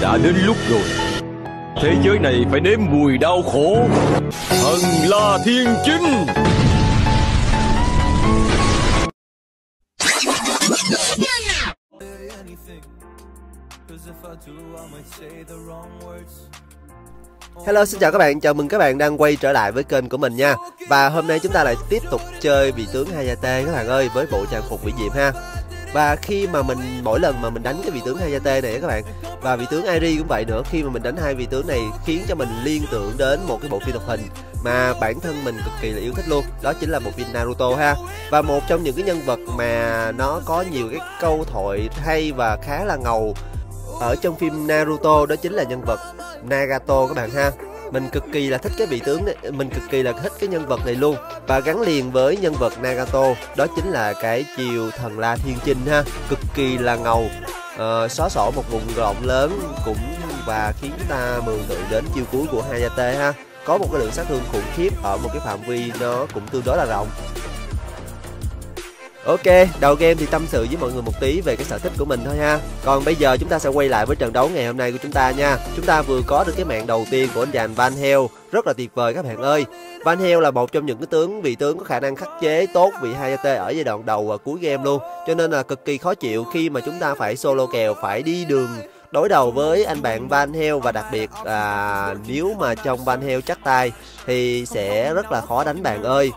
Đã đến lúc rồi. Thế giới này phải nếm mùi đau khổ. Thần là thiên chinh. Hello xin chào các bạn, chào mừng các bạn đang quay trở lại với kênh của mình nha. Và hôm nay chúng ta lại tiếp tục chơi vị tướng Hayate các bạn ơi với bộ trang phục vĩ diệm ha và khi mà mình, mỗi lần mà mình đánh cái vị tướng Hayate này các bạn, và vị tướng Airi cũng vậy nữa, khi mà mình đánh hai vị tướng này khiến cho mình liên tưởng đến một cái bộ phim hoạt hình mà bản thân mình cực kỳ là yêu thích luôn, đó chính là bộ phim Naruto ha. Và một trong những cái nhân vật mà nó có nhiều cái câu thoại hay và khá là ngầu ở trong phim Naruto, đó chính là nhân vật Nagato các bạn ha mình cực kỳ là thích cái vị tướng này, mình cực kỳ là thích cái nhân vật này luôn. Và gắn liền với nhân vật Nagato đó chính là cái chiều thần la thiên chinh ha cực kỳ là ngầu. Uh, xóa sổ một vùng rộng lớn cũng và khiến ta mường tượng đến chiêu cuối của Hayate ha. Có một cái lượng sát thương khủng khiếp ở một cái phạm vi nó cũng tương đối là rộng. Ok, đầu game thì tâm sự với mọi người một tí về cái sở thích của mình thôi ha. Còn bây giờ chúng ta sẽ quay lại với trận đấu ngày hôm nay của chúng ta nha. Chúng ta vừa có được cái mạng đầu tiên của anh chàng Van Heel Rất là tuyệt vời các bạn ơi. Van Heel là một trong những cái tướng vị tướng có khả năng khắc chế tốt vị Hayate ở giai đoạn đầu và cuối game luôn. Cho nên là cực kỳ khó chịu khi mà chúng ta phải solo kèo phải đi đường đối đầu với anh bạn Van Heel và đặc biệt là nếu mà trong Van Heel chắc tay thì sẽ rất là khó đánh bạn ơi.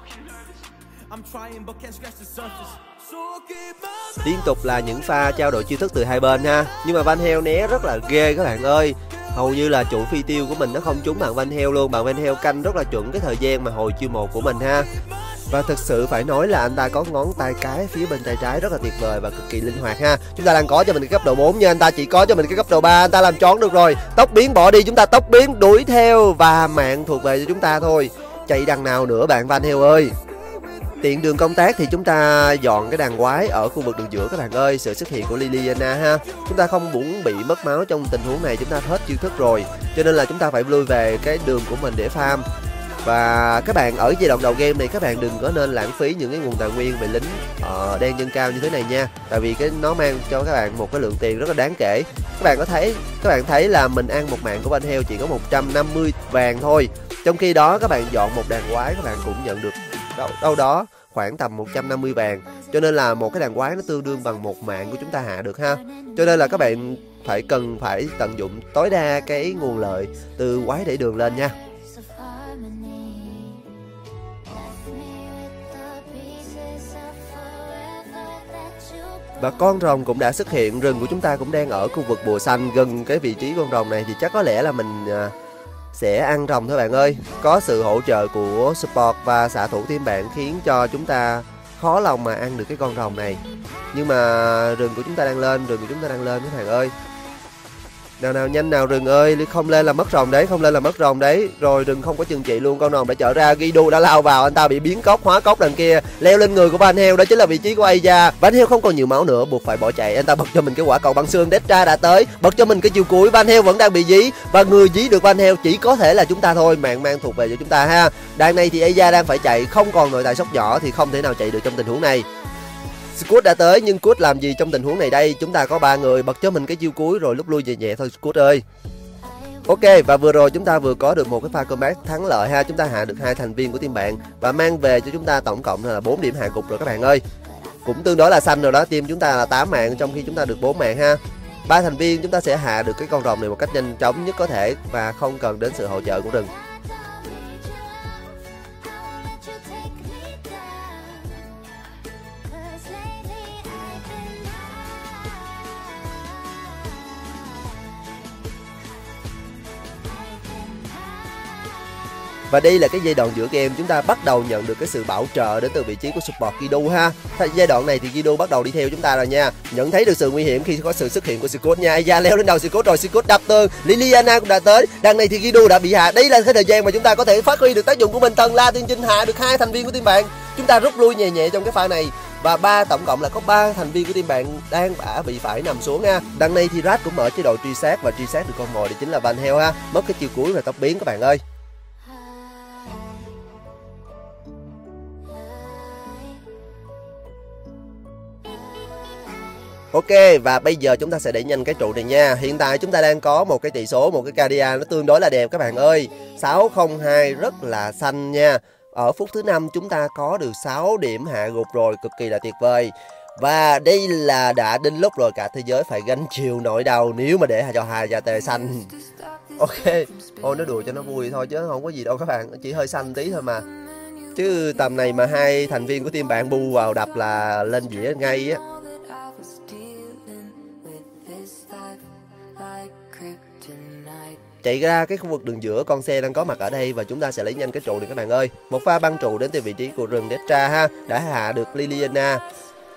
Liên tục là những pha trao đổi chiêu thức từ hai bên ha. Nhưng mà Van heo né rất là ghê các bạn ơi. Hầu như là chủ phi tiêu của mình nó không trúng bạn Van heo luôn. Bạn Van heo canh rất là chuẩn cái thời gian mà hồi chiêu một của mình ha. Và thực sự phải nói là anh ta có ngón tay cái phía bên tay trái rất là tuyệt vời và cực kỳ linh hoạt ha. Chúng ta đang có cho mình cái cấp độ 4 nhưng anh ta chỉ có cho mình cái cấp độ 3 Anh ta làm tròn được rồi. Tốc biến bỏ đi, chúng ta tốc biến đuổi theo Và mạng thuộc về cho chúng ta thôi. Chạy đằng nào nữa bạn Van heo ơi? Tiện đường công tác thì chúng ta dọn cái đàn quái ở khu vực đường giữa các bạn ơi. Sự xuất hiện của Liliana ha. Chúng ta không muốn bị mất máu trong tình huống này chúng ta hết chiêu thức rồi. Cho nên là chúng ta phải lui về cái đường của mình để farm. Và các bạn ở giai đoạn đầu game này các bạn đừng có nên lãng phí những cái nguồn tài nguyên về lính uh, đang nhân cao như thế này nha. Tại vì cái nó mang cho các bạn một cái lượng tiền rất là đáng kể. Các bạn có thấy các bạn thấy là mình ăn một mạng của bên heo chỉ có 150 vàng thôi. Trong khi đó các bạn dọn một đàn quái các bạn cũng nhận được đâu, đâu đó khoảng tầm 150 vàng. Cho nên là một cái đàn quái nó tương đương bằng một mạng của chúng ta hạ được ha. Cho nên là các bạn phải cần phải tận dụng tối đa cái nguồn lợi từ quái để đường lên nha. Và con rồng cũng đã xuất hiện, rừng của chúng ta cũng đang ở khu vực bùa xanh gần cái vị trí con rồng này thì chắc có lẽ là mình à, sẽ ăn rồng thôi bạn ơi. Có sự hỗ trợ của support và xạ thủ team bạn khiến cho chúng ta khó lòng mà ăn được cái con rồng này. Nhưng mà rừng của chúng ta đang lên, rừng của chúng ta đang lên các bạn ơi nào nào, nhanh nào, rừng ơi không lên là mất rồng đấy, không lên là mất rồng đấy. Rồi, rừng không có chừng trị luôn, con rồng đã trở ra, Guido đã lao vào, anh ta bị biến cốc, hóa cốc đằng kia, leo lên người của Van Heo, đó chính là vị trí của Aya. Van Heo không còn nhiều máu nữa, buộc phải bỏ chạy. Anh ta bật cho mình cái quả cầu băng xương Detra đã tới, bật cho mình cái chiều cuối, Van Heo vẫn đang bị dí. Và người dí được Van Heo chỉ có thể là chúng ta thôi, mạng mang thuộc về cho chúng ta ha. Đằng này thì Aya đang phải chạy, không còn nội tại sốc nhỏ thì không thể nào chạy được trong tình huống này. Scoot đã tới nhưng Scoot làm gì trong tình huống này đây? Chúng ta có ba người bật cho mình cái chiêu cuối rồi lúc lui về nhẹ thôi Scoot ơi. Ok và vừa rồi chúng ta vừa có được một cái pha comeback thắng lợi ha, chúng ta hạ được hai thành viên của team bạn và mang về cho chúng ta tổng cộng là 4 điểm hạ gục rồi các bạn ơi. Cũng tương đối là xanh rồi đó, team chúng ta là 8 mạng trong khi chúng ta được 4 mạng ha. ba thành viên chúng ta sẽ hạ được cái con rồng này một cách nhanh chóng nhất có thể và không cần đến sự hỗ trợ của rừng. Và đây là cái giai đoạn giữa game chúng ta bắt đầu nhận được cái sự bảo trợ đến từ vị trí của support Kido ha. Giai đoạn này thì Kido bắt đầu đi theo chúng ta rồi nha. Nhận thấy được sự nguy hiểm khi có sự xuất hiện của Scott nha. Aya leo lên đầu Scott rồi, Scott đập tường, Liliana cũng đã tới. Đằng này thì Kido đã bị hạ. Đây là cái thời gian mà chúng ta có thể phát huy được tác dụng của mình. Tần La Tiên Trinh hạ được hai thành viên của team bạn. Chúng ta rút lui nhẹ nhẹ trong cái pha này và ba tổng cộng là có ba thành viên của team bạn đang đã bị phải nằm xuống nha đằng này thì Rat cũng mở chế độ truy sát và truy sát được con mồi đó chính là Van heo ha mất cái chiều cuối và tóc biến các bạn ơi Ok, và bây giờ chúng ta sẽ đẩy nhanh cái trụ này nha. Hiện tại chúng ta đang có một cái tỷ số, Một cái Cadia nó tương đối là đẹp các bạn ơi. 602 rất là xanh nha. Ở phút thứ năm chúng ta có được 6 điểm hạ gục rồi, Cực kỳ là tuyệt vời. Và đây là đã đến lúc rồi cả thế giới phải gánh chịu nỗi đau nếu mà để cho hai gia tê xanh. Ok, thôi nó đùa cho nó vui thôi chứ không có gì đâu các bạn, chỉ hơi xanh tí thôi mà. Chứ tầm này mà hai thành viên của team bạn bu vào đập là lên dĩa ngay á. Chạy ra cái khu vực đường giữa con xe đang có mặt ở đây và chúng ta sẽ lấy nhanh cái trụ này các bạn ơi. Một pha băng trụ đến từ vị trí của rừng Destra ha, đã hạ được Liliana.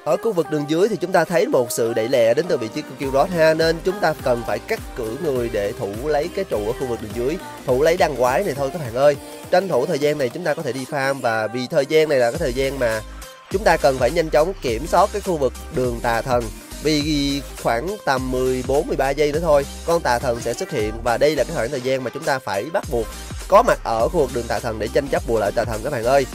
Ở khu vực đường dưới thì chúng ta thấy một sự đẩy lẹ đến từ vị trí của Kilrod ha, nên chúng ta cần phải cắt cử người để thủ lấy cái trụ ở khu vực đường dưới. Thủ lấy đăng quái này thôi các bạn ơi. Tranh thủ thời gian này chúng ta có thể đi farm và vì thời gian này là cái thời gian mà chúng ta cần phải nhanh chóng kiểm soát cái khu vực đường tà thần vì khoảng tầm 14 13 giây nữa thôi, con tà thần sẽ xuất hiện và đây là cái khoảng thời gian mà chúng ta phải bắt buộc có mặt ở khu vực đường tà thần để tranh chấp bù lại tà thần các bạn ơi.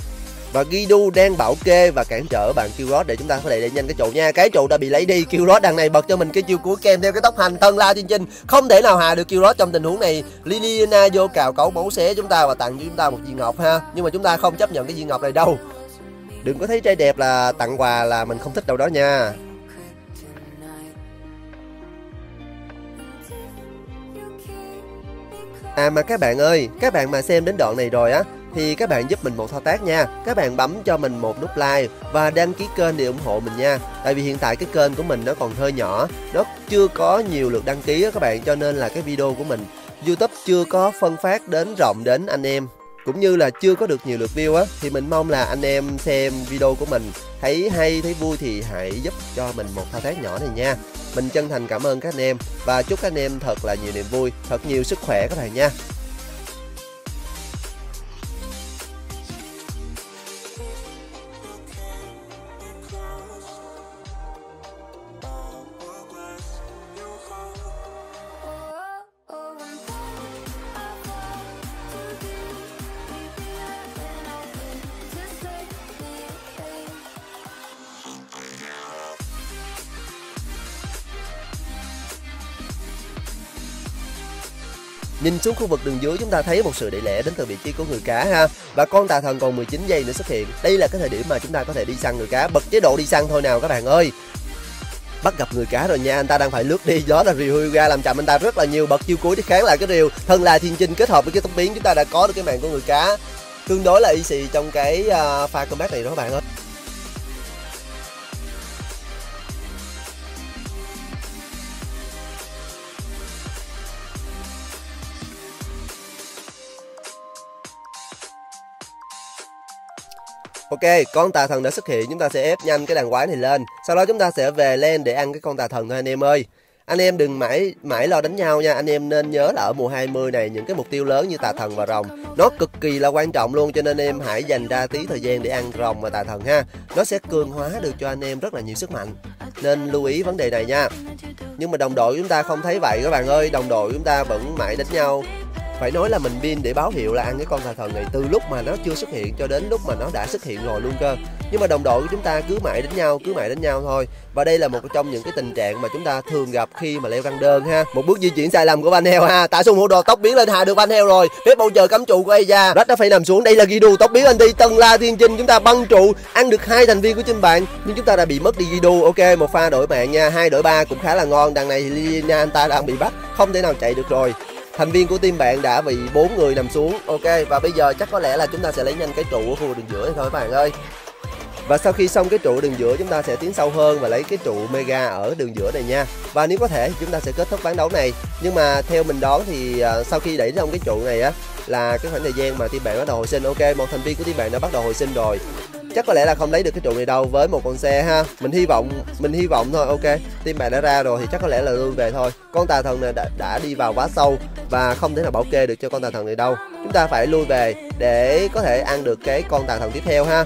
Và Gidu đang bảo kê và cản trở bạn Kyros để chúng ta có thể đẩy nhanh cái trụ nha. Cái trụ đã bị lấy đi Kyros đằng này bật cho mình cái chiêu cuối kèm theo cái tốc hành thân la thiên chinh. Không thể nào hạ được Kyros trong tình huống này. Liliana vô cào cấu máu xé chúng ta và tặng cho chúng ta một viên ngọc ha. Nhưng mà chúng ta không chấp nhận cái viên ngọc này đâu. Đừng có thấy trai đẹp là tặng quà là mình không thích đâu đó nha. À mà các bạn ơi, các bạn mà xem đến đoạn này rồi á thì các bạn giúp mình một thao tác nha. Các bạn bấm cho mình một nút like và đăng ký kênh để ủng hộ mình nha. Tại vì hiện tại cái kênh của mình nó còn hơi nhỏ nó chưa có nhiều lượt đăng ký á các bạn cho nên là cái video của mình youtube chưa có phân phát đến rộng đến anh em cũng như là chưa có được nhiều lượt view á, thì mình mong là anh em xem video của mình thấy hay, thấy vui thì hãy giúp cho mình một thao tác nhỏ này nha. Mình chân thành cảm ơn các anh em và chúc các anh em thật là nhiều niềm vui, thật nhiều sức khỏe các bạn nha. Nhìn xuống khu vực đường dưới chúng ta thấy một sự đẩy lẻ đến từ vị trí của người cá ha. Và con tà thần còn 19 giây nữa xuất hiện. Đây là cái thời điểm mà chúng ta có thể đi săn người cá. Bật chế độ đi săn thôi nào các bạn ơi. Bắt gặp người cá rồi nha anh ta đang phải lướt đi. Gió là rìu ra làm chậm anh ta rất là nhiều. Bật chiêu cuối để kháng lại cái rìu. Thân là thiên chinh kết hợp với cái tốc biến chúng ta đã có được cái mạng của người cá. Tương đối là easy trong cái uh, pha combat này đó các bạn ơi. Ok, con tà thần đã xuất hiện, chúng ta sẽ ép nhanh cái đàn quái này lên. Sau đó chúng ta sẽ về lên để ăn cái con tà thần thôi anh em ơi. Anh em đừng mãi mãi lo đánh nhau nha, anh em nên nhớ là ở mùa 20 này những cái mục tiêu lớn như tà thần và rồng nó cực kỳ là quan trọng luôn cho nên em hãy dành ra tí thời gian để ăn rồng và tà thần ha. Nó sẽ cường hóa được cho anh em rất là nhiều sức mạnh. Nên lưu ý vấn đề này nha. Nhưng mà đồng đội chúng ta không thấy vậy các bạn ơi, đồng đội chúng ta vẫn mãi đánh nhau phải nói là mình pin để báo hiệu là ăn cái con tà thần này từ lúc mà nó chưa xuất hiện cho đến lúc mà nó đã xuất hiện rồi luôn cơ. Nhưng mà đồng đội của chúng ta cứ mãi đánh nhau, cứ mãi đánh nhau thôi. Và đây là một trong những cái tình trạng mà chúng ta thường gặp khi mà leo răng đơn ha. Một bước di chuyển sai lầm của van heo ha. Tạ sung hữu đồ tóc biến lên hạ được van heo rồi. Phía bầu trời cấm trụ của aya Rách đã phải nằm xuống. Đây là ghi đồ tóc biến anh đi. Tân la thiên chinh chúng ta băng trụ. Ăn được hai thành viên của trên bạn. Nhưng chúng ta đã bị mất đi ghi đồ ok, một pha đổi mạng nha. Hai đổi ba cũng khá là ngon. Đằng này Lina anh ta đang bị bắt. Không thể nào chạy được rồi thành viên của team bạn đã bị bốn người nằm xuống. Ok, và bây giờ chắc có lẽ là chúng ta sẽ lấy nhanh cái trụ ở khu vực đường giữa thôi các bạn ơi. Và sau khi xong cái trụ đường giữa, chúng ta sẽ tiến sâu hơn và lấy cái trụ mega ở đường giữa này nha. Và nếu có thể thì chúng ta sẽ kết thúc ván đấu này. Nhưng mà theo mình đoán thì à, sau khi đẩy xong cái trụ này á, là cái khoảng thời gian mà team bạn bắt đầu hồi sinh. Ok, một thành viên của team bạn đã bắt đầu hồi sinh rồi chắc có lẽ là không lấy được cái trụ này đâu với một con xe ha. Mình hy vọng mình hy vọng thôi ok. Team bạn đã ra rồi thì chắc có lẽ là lui về thôi. Con tà thần này đã, đã đi vào quá sâu và không thể nào bảo kê được cho con tà thần này đâu. Chúng ta phải lui về để có thể ăn được cái con tà thần tiếp theo ha.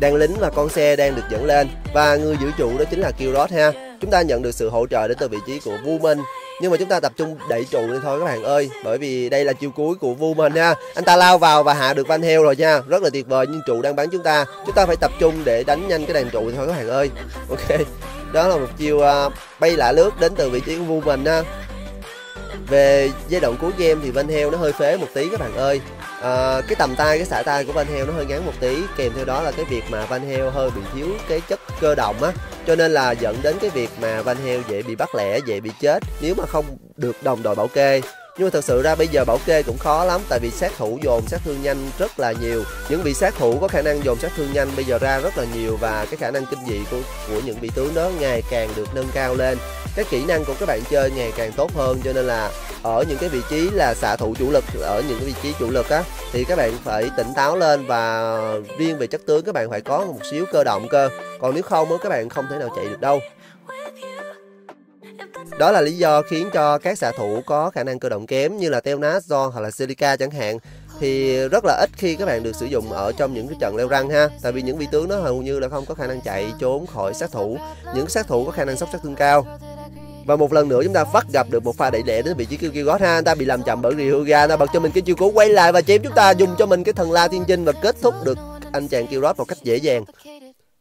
Đàn lính và con xe đang được dẫn lên và người giữ trụ đó chính là Killrod ha. Chúng ta nhận được sự hỗ trợ đến từ vị trí của Vu Minh nhưng mà chúng ta tập trung đẩy trụ lên thôi các bạn ơi. Bởi vì đây là chiêu cuối của vu mình ha anh ta lao vào và hạ được van heo rồi nha. Rất là tuyệt vời nhưng trụ đang bắn chúng ta. Chúng ta phải tập trung để đánh nhanh cái đàn trụ thôi các bạn ơi. Ok. Đó là một chiêu uh, bay lạ lướt đến từ vị trí của vu mình ha về giai đoạn cuối game thì Van Heo nó hơi phế một tí các bạn ơi. À, cái tầm tay cái xả tay của Van Heo nó hơi ngắn một tí. Kèm theo đó là cái việc mà Van Heo hơi bị thiếu cái chất cơ động á cho nên là dẫn đến cái việc mà Van Heo dễ bị bắt lẻ, dễ bị chết nếu mà không được đồng đội bảo kê. Nhưng mà thật sự ra bây giờ bảo kê cũng khó lắm, tại vì sát thủ dồn sát thương nhanh rất là nhiều. Những vị sát thủ có khả năng dồn sát thương nhanh bây giờ ra rất là nhiều và cái khả năng kinh dị của của những vị tướng đó ngày càng được nâng cao lên. Cái kỹ năng của các bạn chơi ngày càng tốt hơn, cho nên là ở những cái vị trí là xạ thủ chủ lực ở những cái vị trí chủ lực á thì các bạn phải tỉnh táo lên và riêng về chất tướng các bạn phải có một xíu cơ động cơ. Còn nếu không á các bạn không thể nào chạy được đâu. Đó là lý do khiến cho các xạ thủ có khả năng cơ động kém như là Telnas, Zon hoặc là Silica chẳng hạn. Thì rất là ít khi các bạn được sử dụng ở trong những cái trận leo răng ha. Tại vì những vị tướng nó hầu như là không có khả năng chạy trốn khỏi sát thủ. Những sát thủ có khả năng sốc sát thương cao và một lần nữa chúng ta bắt gặp được một pha đẩy lẻ đến vị trí kêu gót ha. Anh ta bị làm chậm bởi Ryuga ta bật cho mình cái chiêu cố quay lại và chém chúng ta dùng cho mình cái thần la thiên chinh và kết thúc được anh chàng kêu một cách dễ dàng.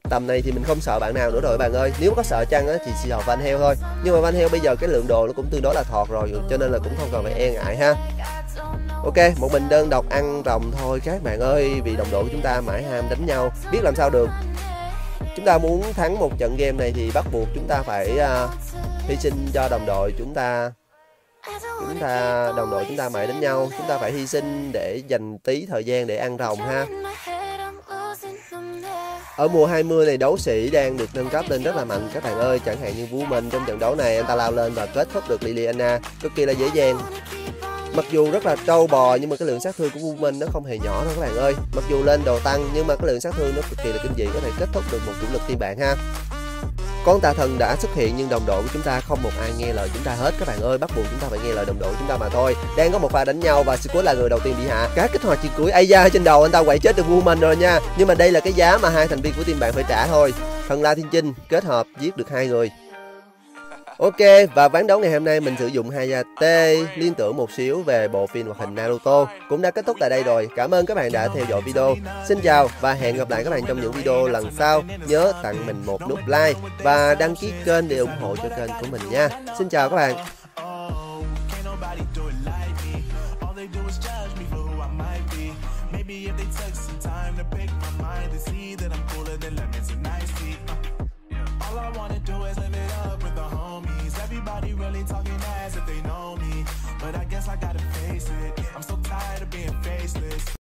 Tầm này thì mình không sợ bạn nào nữa rồi bạn ơi. Nếu có sợ chăng á thì chỉ sợ van heo thôi. Nhưng mà van heo bây giờ cái lượng đồ nó cũng tương đối là thọt rồi cho nên là cũng không cần phải e ngại ha. Ok một mình đơn độc ăn rồng thôi các bạn ơi vì đồng đội của chúng ta mãi ham đánh nhau. Biết làm sao được. Chúng ta muốn thắng một trận game này thì bắt buộc chúng ta phải uh, hy sinh cho đồng đội chúng ta. Chúng ta, đồng đội chúng ta mãi đến nhau. Chúng ta phải hy sinh để dành tí thời gian để ăn rồng ha. Ở mùa 20 này, đấu sĩ đang được nâng cấp lên rất là mạnh. Các bạn ơi, chẳng hạn như Vũ Minh trong trận đấu này, anh ta lao lên và kết thúc được Liliana. Cực kỳ là dễ dàng. Mặc dù rất là trâu bò, nhưng mà cái lượng sát thương của Vũ Minh nó không hề nhỏ đâu các bạn ơi. Mặc dù lên đồ tăng, nhưng mà cái lượng sát thương nó cực kỳ là kinh dị. Có thể kết thúc được một chủ lực team bạn ha con tà thần đã xuất hiện nhưng đồng đội của chúng ta không một ai nghe lời chúng ta hết. Các bạn ơi, bắt buộc chúng ta phải nghe lời đồng đội của chúng ta mà thôi. Đang có một pha đánh nhau và Squid là người đầu tiên bị hạ. Cá kích hoạt chiếc cuối ai da trên đầu, anh ta quậy chết được woman rồi nha. Nhưng mà đây là cái giá mà hai thành viên của team bạn phải trả thôi. Thần la thiên chinh kết hợp giết được hai người. Ok, và ván đấu ngày hôm nay mình sử dụng Hayate liên tưởng một xíu về bộ phim hoạt hình Naruto cũng đã kết thúc tại đây rồi. Cảm ơn các bạn đã theo dõi video. Xin chào và hẹn gặp lại các bạn trong những video lần sau. Nhớ tặng mình một nút like và đăng ký kênh để ủng hộ cho kênh của mình nha. Xin chào các bạn.